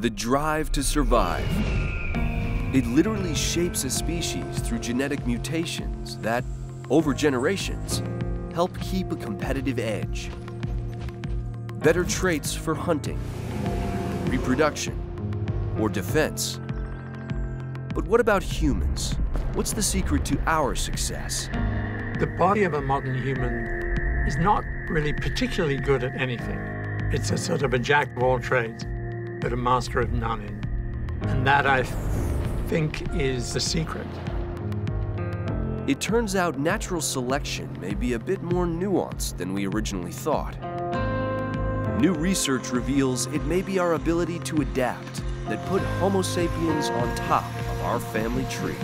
the drive to survive. It literally shapes a species through genetic mutations that, over generations, help keep a competitive edge. Better traits for hunting, reproduction, or defense. But what about humans? What's the secret to our success? The body of a modern human is not really particularly good at anything. It's a sort of a jack of all trades, but a master of none. And that, I think, is the secret. It turns out natural selection may be a bit more nuanced than we originally thought. New research reveals it may be our ability to adapt that put Homo sapiens on top of our family tree.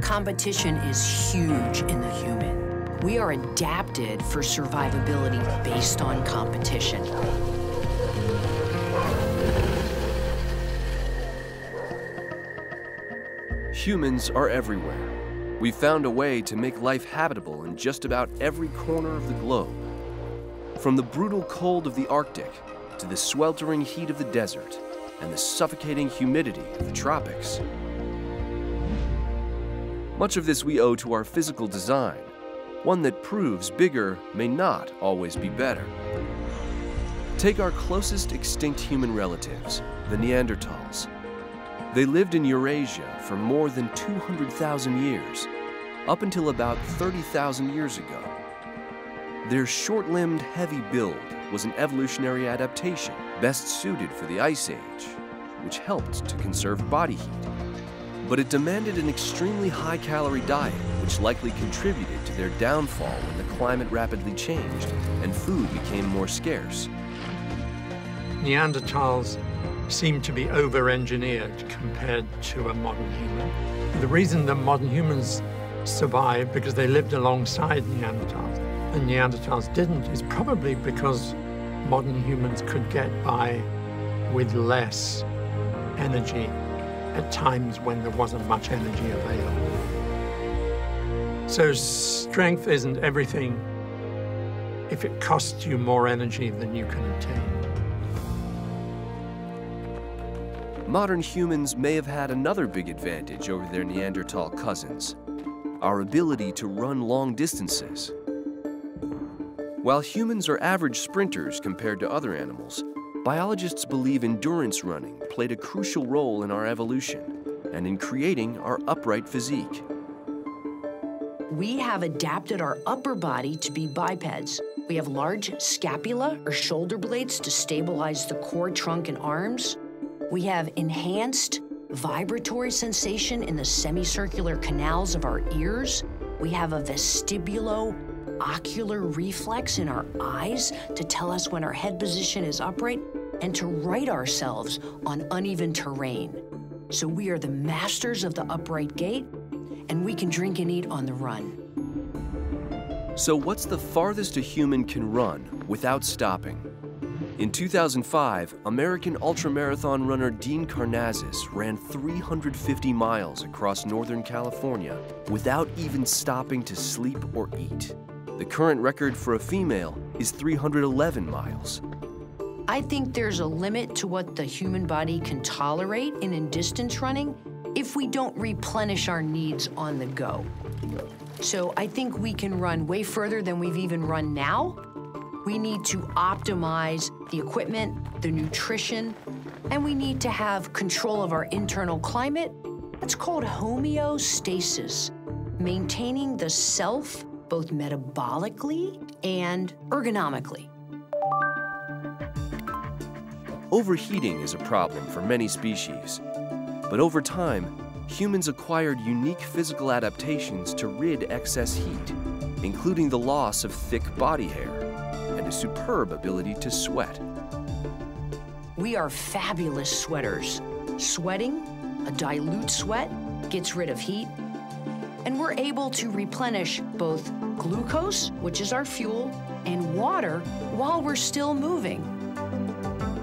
Competition is huge in the human. We are adapted for survivability based on competition. Humans are everywhere. We've found a way to make life habitable in just about every corner of the globe. From the brutal cold of the Arctic to the sweltering heat of the desert and the suffocating humidity of the tropics. Much of this we owe to our physical design, one that proves bigger may not always be better. Take our closest extinct human relatives, the Neanderthals. They lived in Eurasia for more than 200,000 years, up until about 30,000 years ago. Their short-limbed, heavy build was an evolutionary adaptation best suited for the Ice Age, which helped to conserve body heat. But it demanded an extremely high-calorie diet, which likely contributed to their downfall when the climate rapidly changed and food became more scarce. Neanderthals seem to be over-engineered compared to a modern human. The reason that modern humans survived because they lived alongside Neanderthals and Neanderthals didn't is probably because modern humans could get by with less energy at times when there wasn't much energy available. So strength isn't everything if it costs you more energy than you can obtain. Modern humans may have had another big advantage over their Neanderthal cousins, our ability to run long distances. While humans are average sprinters compared to other animals, biologists believe endurance running played a crucial role in our evolution and in creating our upright physique. We have adapted our upper body to be bipeds. We have large scapula or shoulder blades to stabilize the core, trunk, and arms. We have enhanced vibratory sensation in the semicircular canals of our ears. We have a vestibulo ocular reflex in our eyes to tell us when our head position is upright and to right ourselves on uneven terrain. So we are the masters of the upright gait and we can drink and eat on the run. So what's the farthest a human can run without stopping? In 2005, American ultramarathon runner Dean Karnazes ran 350 miles across Northern California without even stopping to sleep or eat. The current record for a female is 311 miles. I think there's a limit to what the human body can tolerate in, in distance running if we don't replenish our needs on the go. So I think we can run way further than we've even run now. We need to optimize the equipment, the nutrition, and we need to have control of our internal climate. That's called homeostasis, maintaining the self both metabolically and ergonomically. Overheating is a problem for many species, but over time, humans acquired unique physical adaptations to rid excess heat, including the loss of thick body hair and a superb ability to sweat. We are fabulous sweaters. Sweating, a dilute sweat, gets rid of heat, and we're able to replenish both glucose, which is our fuel, and water while we're still moving.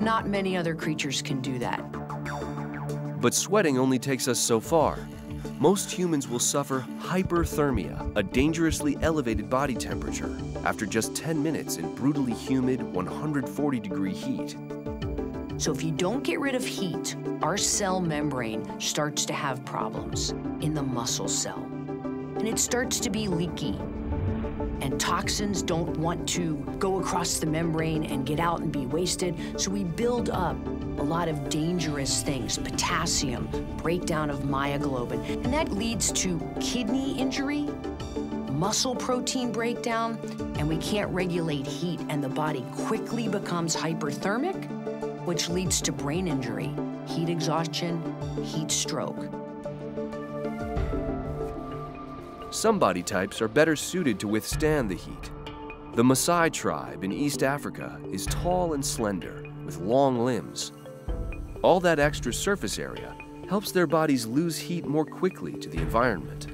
Not many other creatures can do that. But sweating only takes us so far. Most humans will suffer hyperthermia, a dangerously elevated body temperature, after just 10 minutes in brutally humid 140 degree heat. So if you don't get rid of heat, our cell membrane starts to have problems in the muscle cell. And it starts to be leaky. And toxins don't want to go across the membrane and get out and be wasted. So we build up a lot of dangerous things, potassium, breakdown of myoglobin, and that leads to kidney injury, muscle protein breakdown, and we can't regulate heat, and the body quickly becomes hyperthermic, which leads to brain injury, heat exhaustion, heat stroke. Some body types are better suited to withstand the heat. The Maasai tribe in East Africa is tall and slender, with long limbs. All that extra surface area helps their bodies lose heat more quickly to the environment.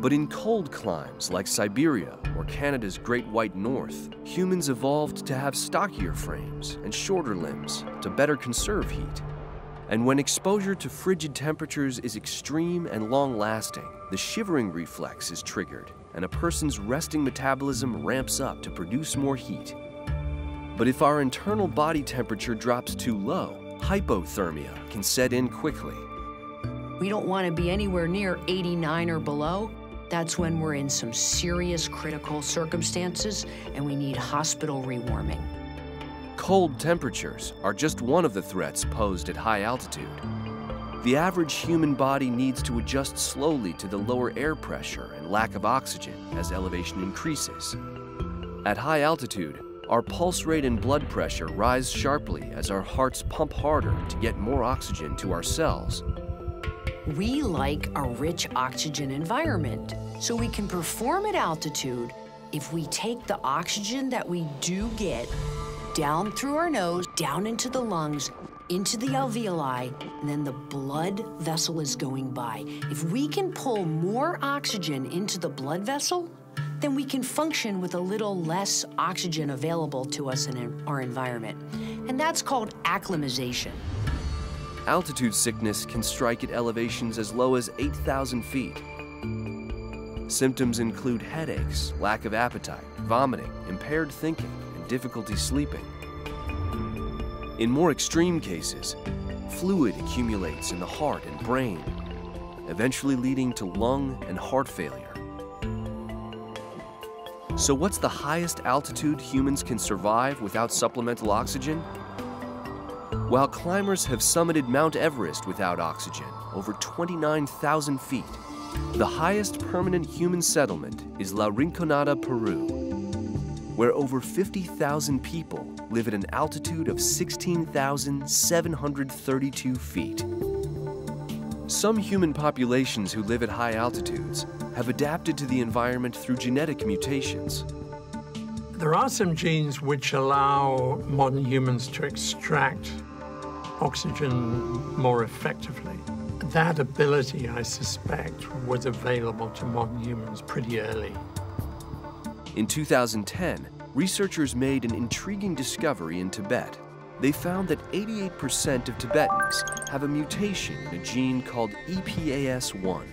But in cold climes like Siberia or Canada's Great White North, humans evolved to have stockier frames and shorter limbs to better conserve heat. And when exposure to frigid temperatures is extreme and long lasting, the shivering reflex is triggered and a person's resting metabolism ramps up to produce more heat. But if our internal body temperature drops too low, hypothermia can set in quickly. We don't want to be anywhere near 89 or below. That's when we're in some serious critical circumstances and we need hospital rewarming. Cold temperatures are just one of the threats posed at high altitude. The average human body needs to adjust slowly to the lower air pressure and lack of oxygen as elevation increases. At high altitude, our pulse rate and blood pressure rise sharply as our hearts pump harder to get more oxygen to our cells. We like a rich oxygen environment, so we can perform at altitude if we take the oxygen that we do get down through our nose, down into the lungs, into the alveoli, and then the blood vessel is going by. If we can pull more oxygen into the blood vessel, then we can function with a little less oxygen available to us in our environment. And that's called acclimatization. Altitude sickness can strike at elevations as low as 8,000 feet. Symptoms include headaches, lack of appetite, vomiting, impaired thinking, and difficulty sleeping. In more extreme cases, fluid accumulates in the heart and brain, eventually leading to lung and heart failure. So what's the highest altitude humans can survive without supplemental oxygen? While climbers have summited Mount Everest without oxygen, over 29,000 feet, the highest permanent human settlement is La Rinconada, Peru, where over 50,000 people live at an altitude of 16,732 feet. Some human populations who live at high altitudes have adapted to the environment through genetic mutations. There are some genes which allow modern humans to extract oxygen more effectively. That ability, I suspect, was available to modern humans pretty early. In 2010, researchers made an intriguing discovery in Tibet. They found that 88% of Tibetans have a mutation in a gene called EPAS1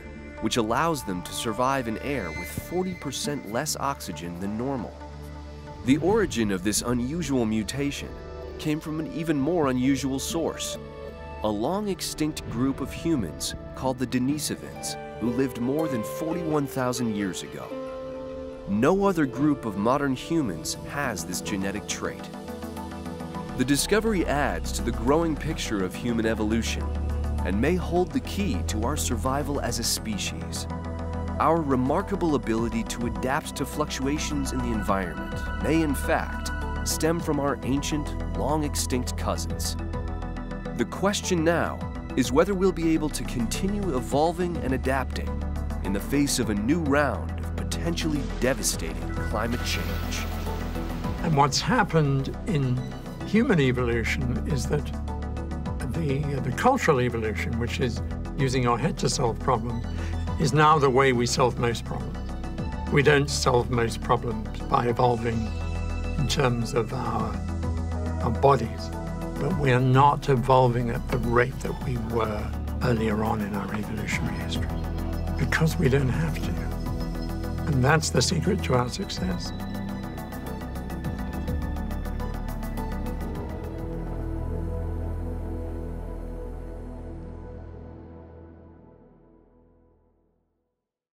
which allows them to survive in air with 40% less oxygen than normal. The origin of this unusual mutation came from an even more unusual source, a long extinct group of humans called the Denisovans, who lived more than 41,000 years ago. No other group of modern humans has this genetic trait. The discovery adds to the growing picture of human evolution and may hold the key to our survival as a species. Our remarkable ability to adapt to fluctuations in the environment may, in fact, stem from our ancient, long extinct cousins. The question now is whether we'll be able to continue evolving and adapting in the face of a new round of potentially devastating climate change. And what's happened in human evolution is that the, uh, the cultural evolution, which is using our head to solve problems, is now the way we solve most problems. We don't solve most problems by evolving in terms of our, our bodies, but we are not evolving at the rate that we were earlier on in our evolutionary history because we don't have to. And that's the secret to our success.